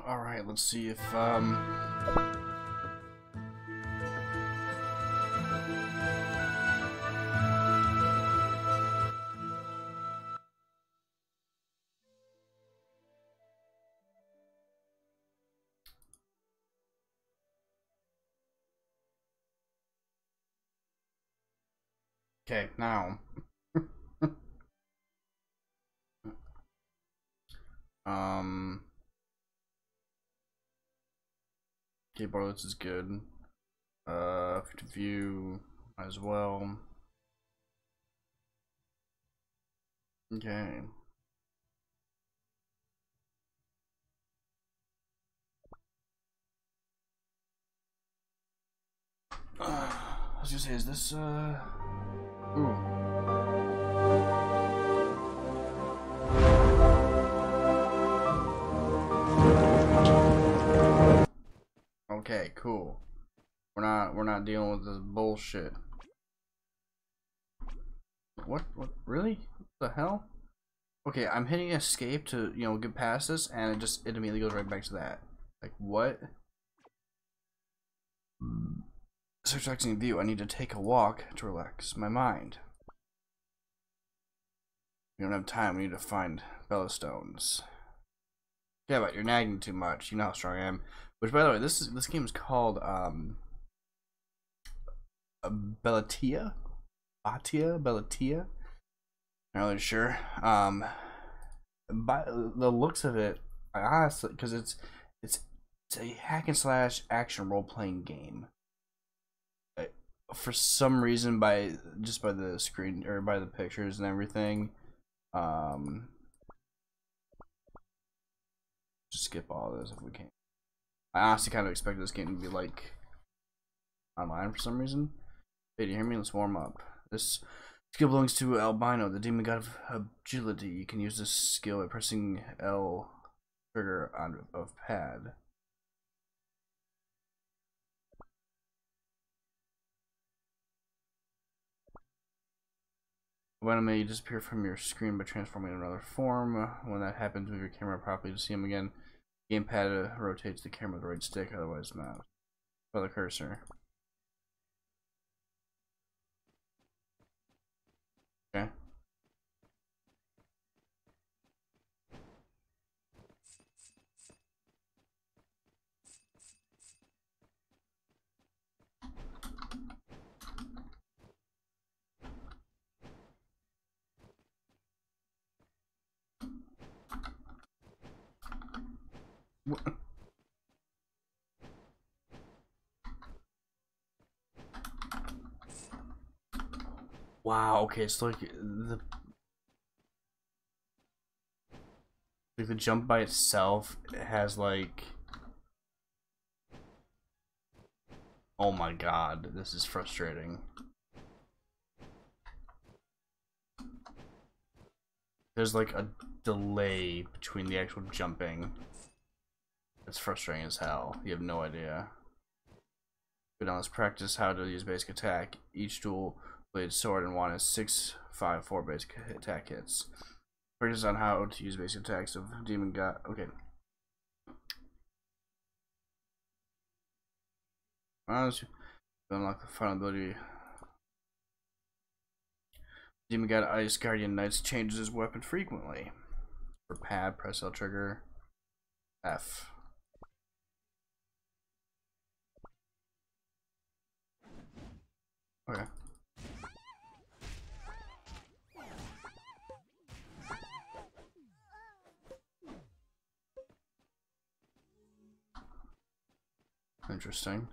Alright, let's see if, um... Okay, now. um. Okay, this is good. Uh, to view as well. Okay. Uh, I was gonna say, is this, uh... Ooh. Okay, cool. We're not we're not dealing with this bullshit. What what really? What the hell? Okay, I'm hitting escape to, you know, get past this and it just it immediately goes right back to that. Like what? Search view. I need to take a walk to relax my mind. We don't have time. We need to find Bellostones. Yeah, but you're nagging too much. You know how strong I am. Which, by the way, this is this game is called um, Bellatia, Batia, Bellatia. Not really sure. Um, by the looks of it, I honestly, because it's it's it's a hack and slash action role playing game for some reason by just by the screen or by the pictures and everything um just skip all this if we can i honestly kind of expected this game to be like online for some reason. Hey do you hear me? Let's warm up. This skill belongs to albino the demon god of agility. You can use this skill by pressing l trigger on of pad. When may disappear from your screen by transforming in another form. When that happens, move your camera properly to see him again. Gamepad rotates the camera with the right stick, otherwise mouse. For the cursor. Okay. Wow, okay, it's like the like the jump by itself has like Oh my god, this is frustrating. There's like a delay between the actual jumping. It's frustrating as hell. You have no idea. But now let's practice how to use basic attack. Each dual blade sword and one is six, five, four basic attack hits. Practice on how to use basic attacks of demon god. Okay. Unlock the final ability. Demon God Ice Guardian Knights changes his weapon frequently. For pad, press L trigger. F. Okay. Interesting.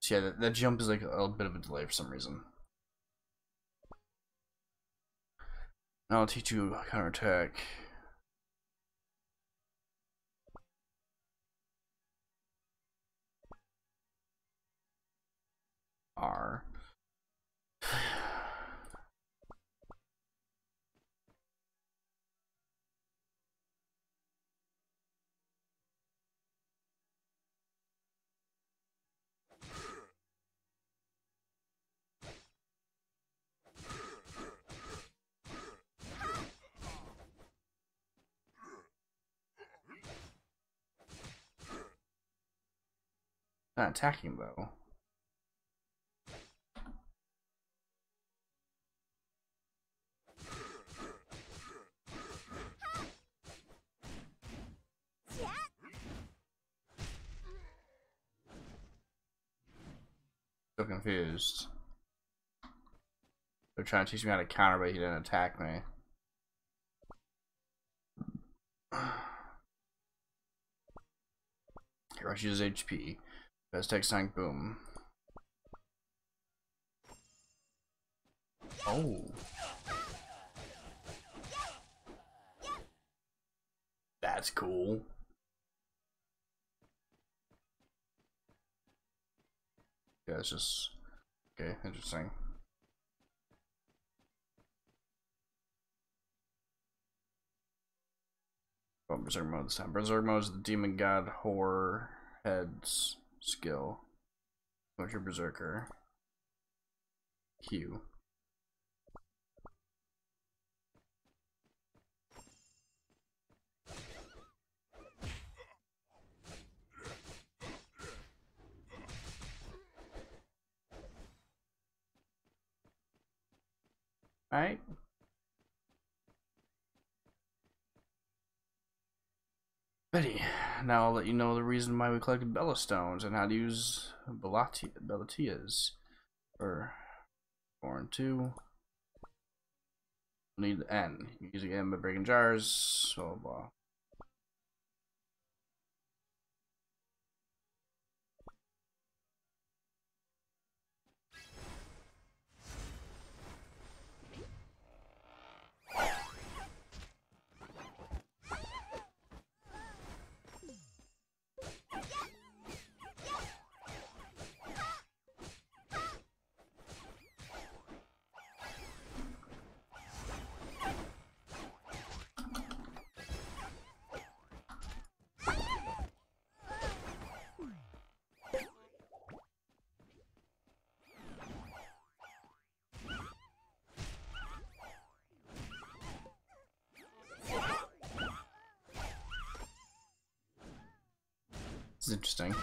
So yeah, that, that jump is like a, a bit of a delay for some reason. Now I'll teach you counterattack. are. Not attacking though. Confused. They're trying to teach me how to counter, but he didn't attack me. He rushes HP. Best tech tank boom. Oh. That's cool. Yeah, it's just okay, interesting. Oh, Berserk mode this time. Berserk mode is the Demon God Horror Head's skill. What's your Berserker? Q. Alright. Betty, now I'll let you know the reason why we collected Bella Stones and how to use Bellatia, Bellatias. For four and 2. Need N. Using N by breaking jars, so blah. Is interesting.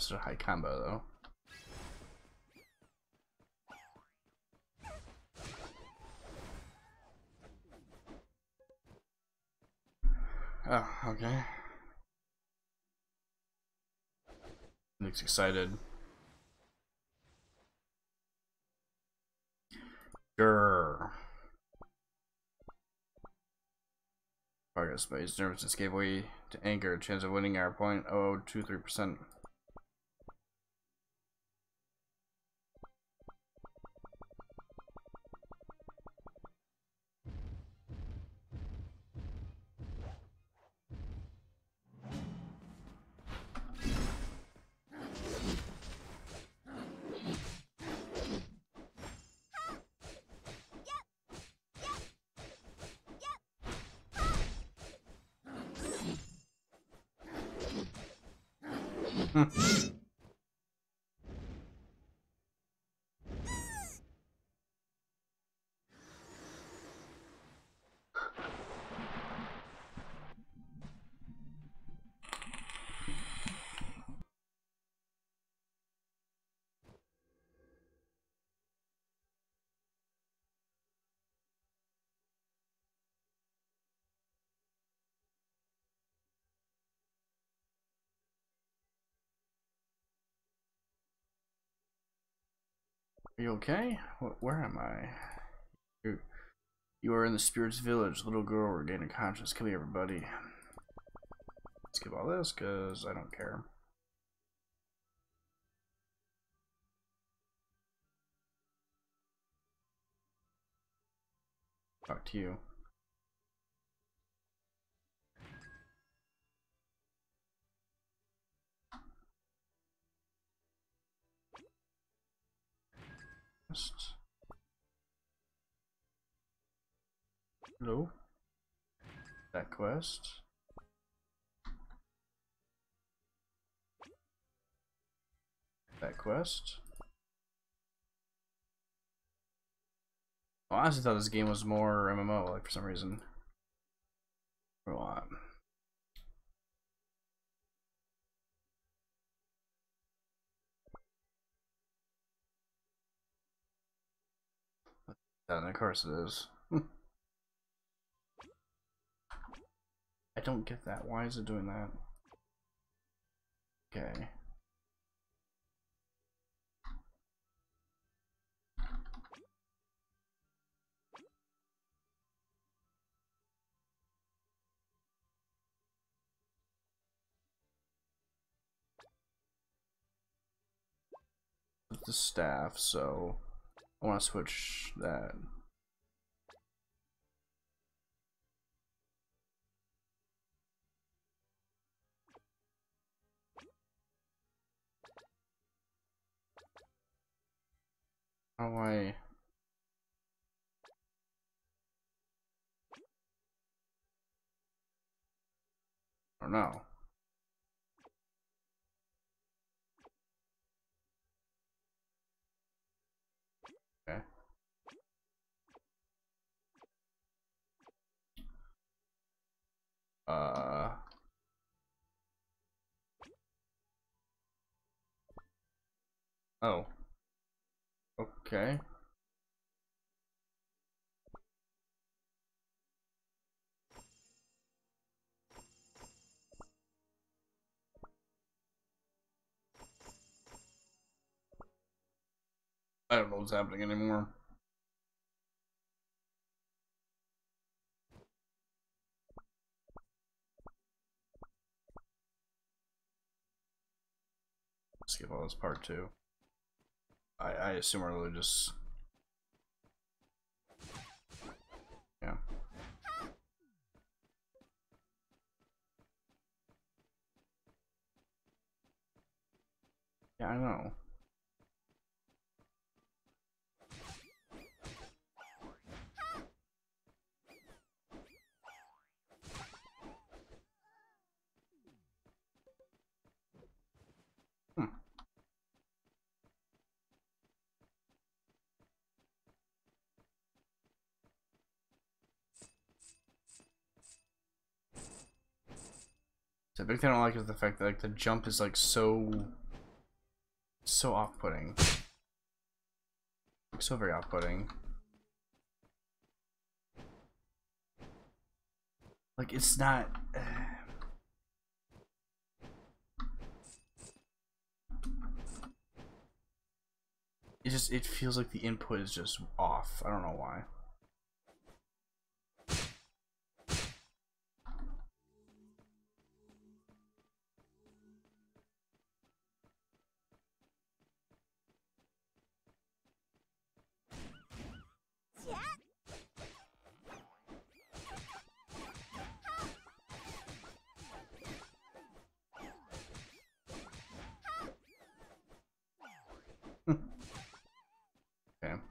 extra high combo, though. Oh, okay. Nick's excited. Grrr. Progress, but his nervousness gave way to anger. Chance of winning our opponent 0.023%. Are you okay? Where am I? You, you are in the spirit's village. Little girl regaining conscience. Come here, everybody. Let's Skip all this, because I don't care. Talk to you. Quest. Hello? That quest. That quest. I honestly thought this game was more MMO, like for some reason. For a. And of course it is. I don't get that. Why is it doing that? Okay. the staff, so I want to switch that. How do I... I don't know. Uh... Oh. Okay. I don't know what's happening anymore. Skip all this part too. I, I assume we're just yeah. Yeah, I know. The big thing I don't like is the fact that like the jump is like so so off-putting. So very off-putting. Like it's not uh... It just it feels like the input is just off. I don't know why.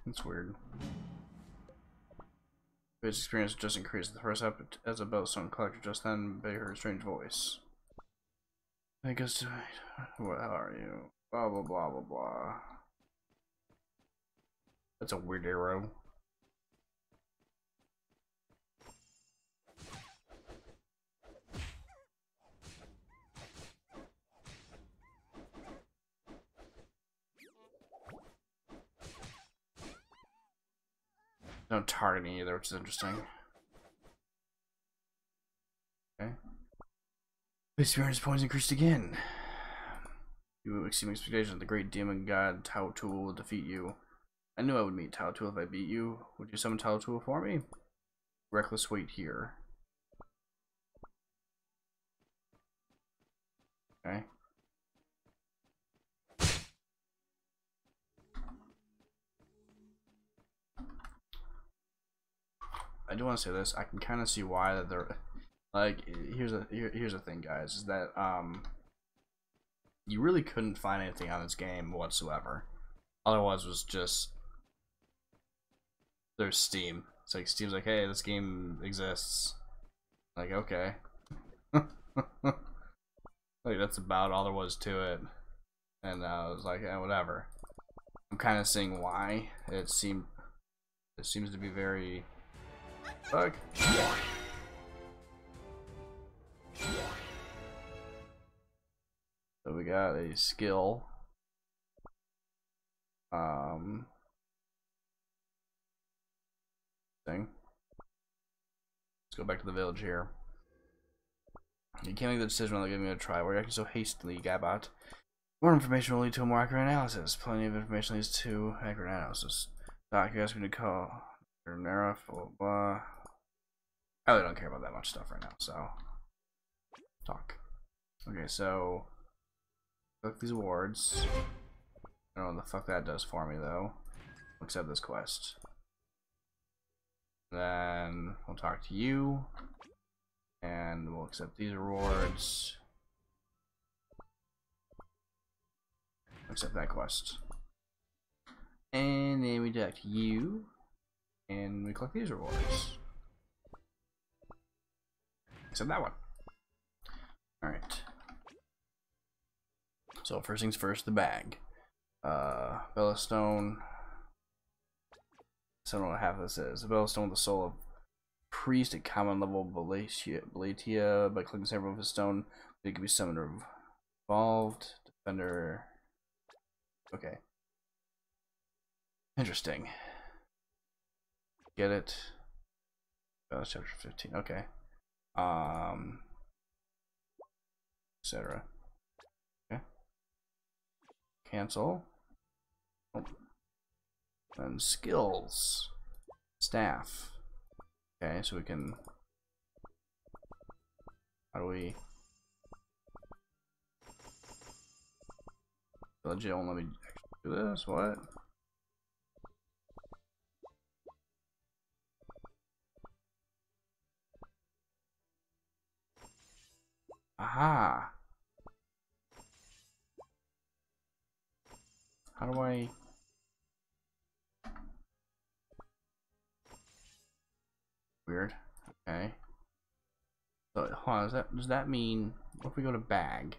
That's weird. His experience just increased. The first up as a Bellstone collector just then they heard a strange voice. I guess what how are you? Blah blah blah blah blah. That's a weird arrow. No targeting either, which is interesting. Okay. Experience points increased again. You exceed expectations. The great demon god Tautul will defeat you. I knew I would meet Tautul if I beat you. Would you summon Tautul for me? Reckless wait here. Okay. I do want to say this. I can kind of see why that they're like. Here's a here, here's the thing, guys. Is that um, you really couldn't find anything on this game whatsoever. Otherwise, was just there's Steam. It's like Steam's like, hey, this game exists. Like, okay. like that's about all there was to it. And I was like, yeah, whatever. I'm kind of seeing why it seemed. It seems to be very. Fuck. So we got a skill. Um. Thing. Let's go back to the village here. You can't make the decision without giving it a try. We're acting so hastily, Gabot. More information will lead to a more accurate analysis. Plenty of information leads to accurate analysis. Doc, you asked me to call. Blah. I really don't care about that much stuff right now, so. Talk. Okay, so. Click these awards. I don't know what the fuck that does for me, though. Accept this quest. Then we'll talk to you. And we'll accept these rewards. Accept that quest. And then we talk you. And we collect these rewards. Except that one. Alright. So first things first, the bag. Uh Bellastone. I don't know what half of this is. Bellastone with the soul of priest at common level Bellatia by clicking several of his stone. It can be summoned or evolved. Defender. Okay. Interesting. Get it. Oh, chapter 15. Okay. Um. Etc. Okay. Cancel. Oh. And skills. Staff. Okay, so we can... How do we... Legit won't let me do this? What? Aha! How do I... Weird. Okay. So, hold on, does that, does that mean, what if we go to bag?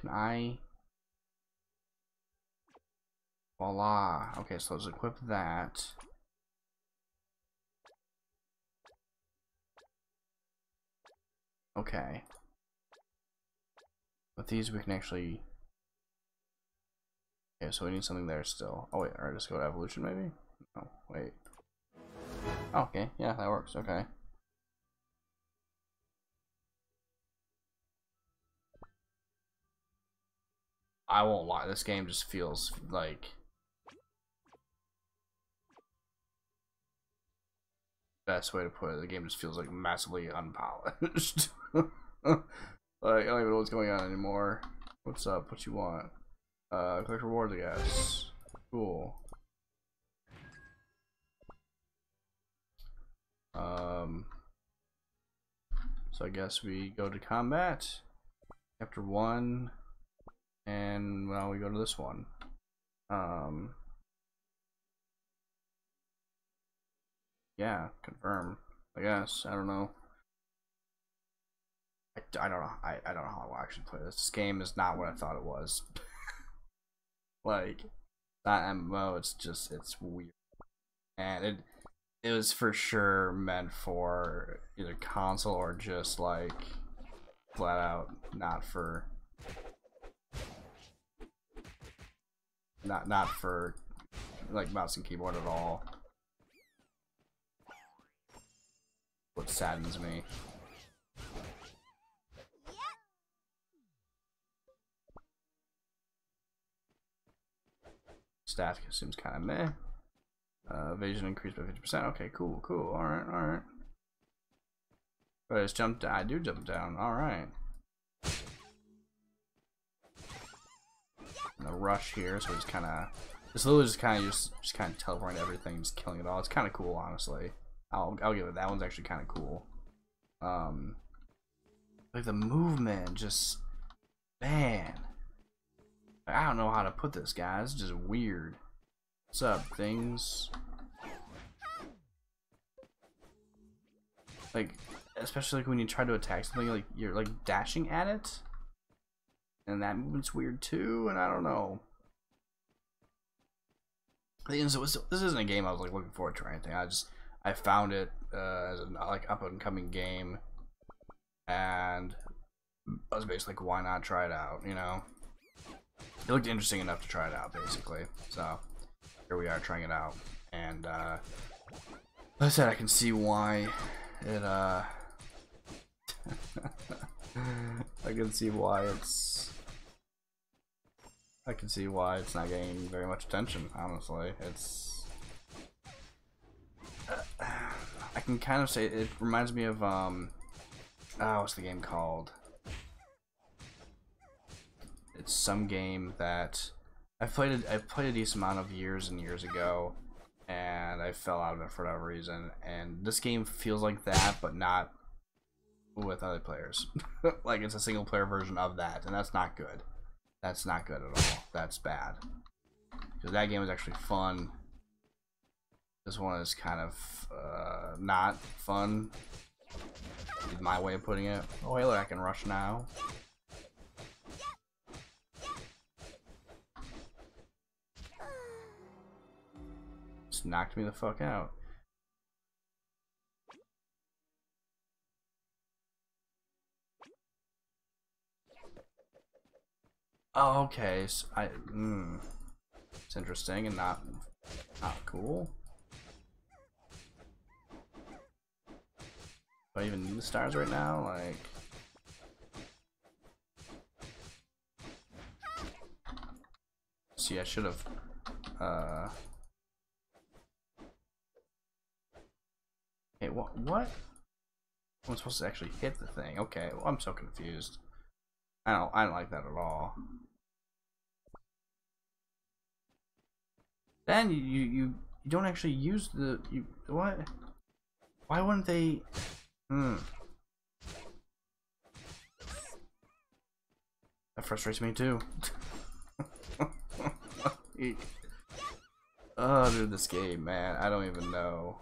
Can I... Voila. Okay, so let's equip that. Okay. With these we can actually... Okay, so we need something there still. Oh wait, alright, just go to evolution maybe? Oh, wait. Oh, okay, yeah, that works, okay. I won't lie, this game just feels like... Best way to put it, the game just feels like massively unpolished. like, I don't even know what's going on anymore. What's up? What you want? Uh, collect rewards, I guess. Cool. Um, so I guess we go to combat. Chapter 1. And, well, we go to this one. Um, yeah, confirm. I guess. I don't know. I, I don't know. I, I don't know how I will actually play this. This game is not what I thought it was. like, not MMO. It's just, it's weird. And it it was for sure meant for either console or just like flat out not for not not for like mouse and keyboard at all. What saddens me. Static seems kind of meh. Uh, evasion increased by 50%. Okay, cool, cool. Alright, alright. But I just jumped I do jump down. Alright. The rush here, so it's kind of... This literally just kind of just, just kind of teleporting everything, just killing it all. It's kind of cool, honestly. I'll, I'll give it. That one's actually kind of cool. Um, like the movement, just... Man. I don't know how to put this, guys. It's just weird. What's up, things? Like, especially like when you try to attack something, like you're like dashing at it, and that movement's weird too. And I don't know. This isn't a game I was like looking forward to or anything. I just I found it uh, as an like up and coming game, and I was basically like, why not try it out? You know it looked interesting enough to try it out basically. So here we are trying it out. And uh like I said I can see why it uh I can see why it's I can see why it's not getting very much attention honestly. It's I can kind of say it reminds me of um oh what's the game called it's some game that I've played I've played a decent amount of years and years ago and I fell out of it for whatever reason and this game feels like that but not with other players. like it's a single player version of that, and that's not good. That's not good at all. That's bad. Because that game was actually fun. This one is kind of uh, not fun. Is my way of putting it. Oh, hey, look, I can rush now. Knocked me the fuck out. Oh, okay. So I. Mm, it's interesting and not not cool. Do I even need the stars right now? Like. See, I should have. Uh. Hey, what? What? I'm supposed to actually hit the thing. Okay, well, I'm so confused. I don't I don't like that at all. Then you you you don't actually use the you what? Why wouldn't they? Hmm. That frustrates me too. oh, dude, this game, man. I don't even know.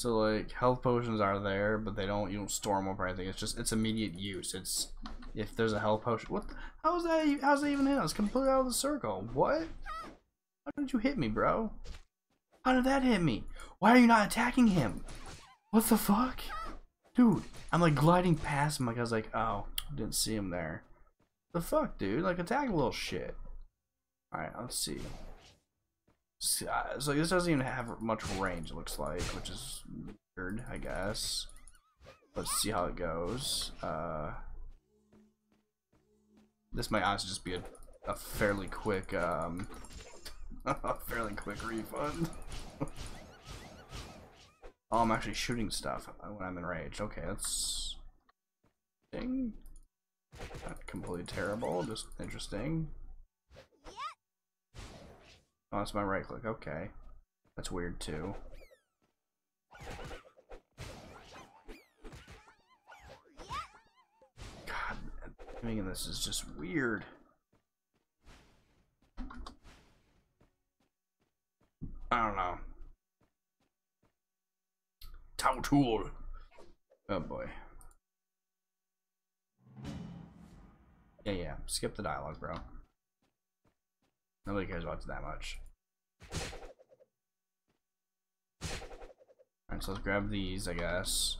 So like health potions are there, but they don't you don't store them up or anything. It's just it's immediate use. It's if there's a health potion. What? How's that? How's that even hit? It's completely out of the circle. What? How did you hit me, bro? How did that hit me? Why are you not attacking him? What the fuck? Dude, I'm like gliding past him like I was like, oh, didn't see him there. The fuck, dude? Like attack a little shit. Alright, let's see. Uh, so this doesn't even have much range, it looks like, which is weird, I guess. Let's see how it goes. Uh, this might honestly just be a, a fairly quick, um, a fairly quick refund. oh, I'm actually shooting stuff when I'm enraged. Okay, that's... Thing. Not completely terrible, just interesting. Oh, that's my right click. Okay. That's weird too. God, making this is just weird. I don't know. Tower tool. Oh boy. Yeah, yeah. Skip the dialogue, bro. Nobody cares about that much. Alright, so let's grab these, I guess.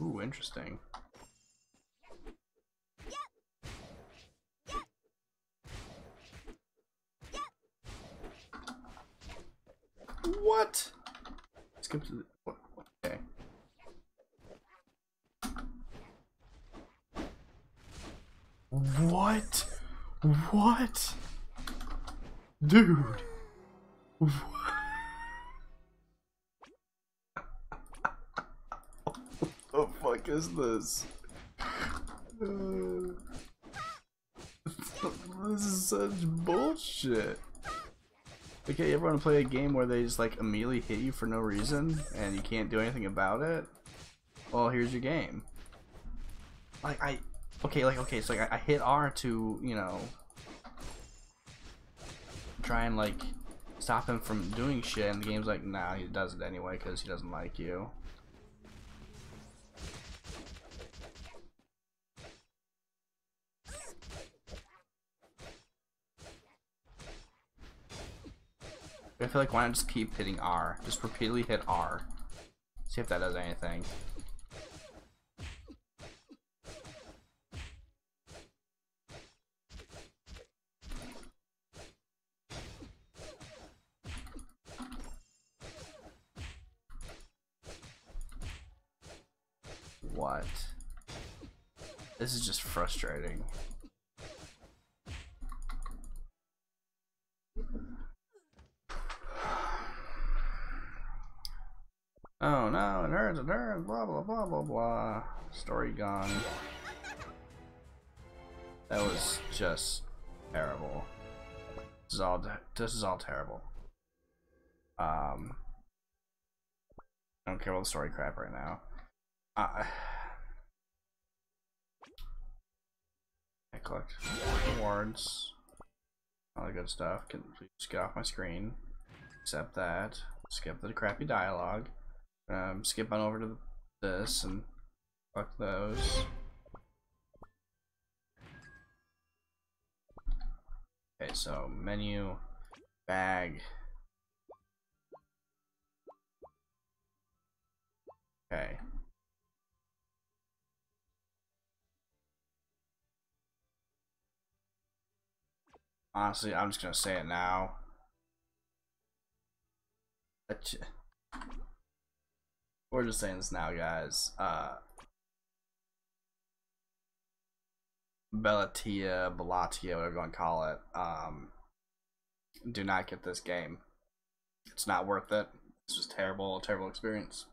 Ooh, interesting. What? Skip to the What? What? Dude. What? the fuck is this? This is such bullshit. Okay, you ever want to play a game where they just like immediately hit you for no reason and you can't do anything about it? Well, here's your game. Like I Okay, like okay, so like I, I hit R to you know try and like stop him from doing shit, and the game's like, nah, he does it anyway because he doesn't like you. I feel like why not just keep hitting R? Just repeatedly hit R. See if that does anything. What? This is just frustrating. Oh no, nerds and nerds, blah blah blah blah blah. Story gone. That was just terrible. This is all this is all terrible. Um I don't care about the story crap right now. I collect rewards. All the good stuff. Can please get off my screen. Accept that. Skip the crappy dialogue. Um, skip on over to this and fuck those. Okay, so menu, bag. Okay. Honestly, I'm just gonna say it now. We're just saying this now, guys. Uh, Bellatia, Bellatia, whatever you want to call it. Um, do not get this game. It's not worth it. It's just terrible, terrible experience.